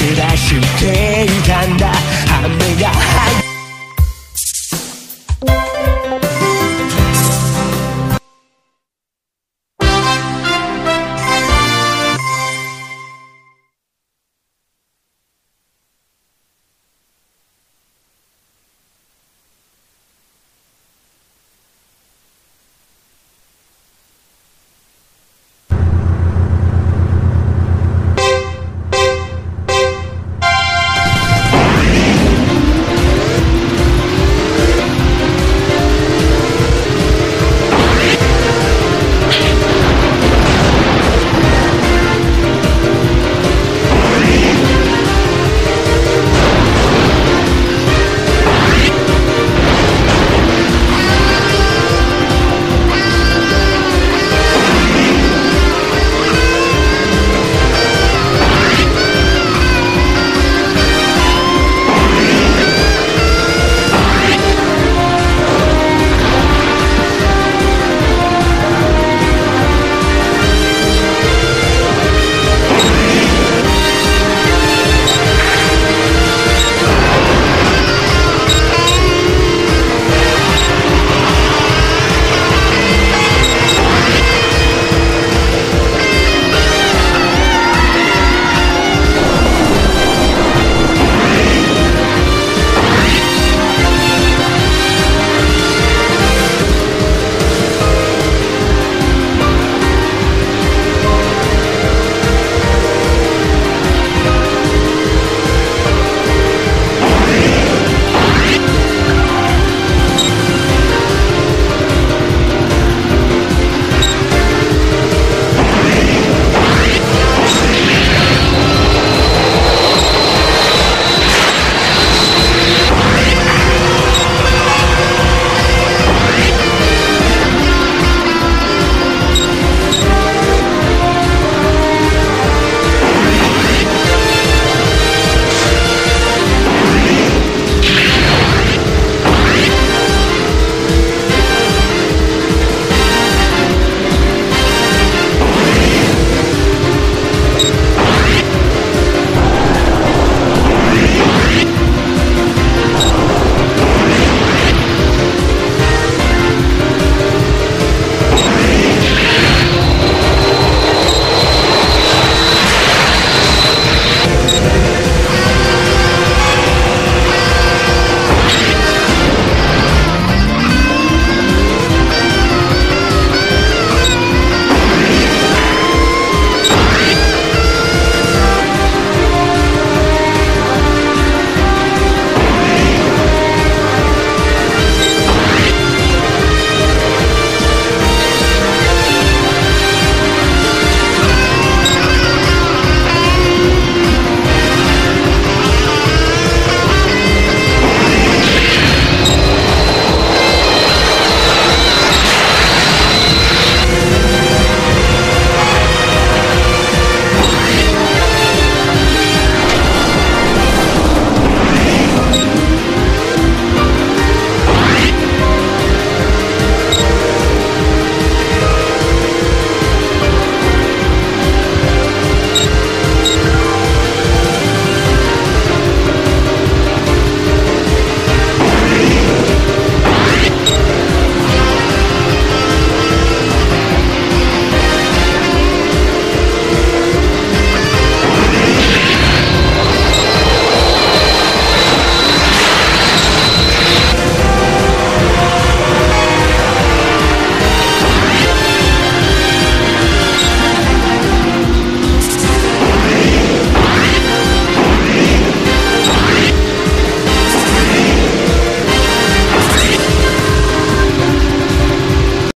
照らしていたんだ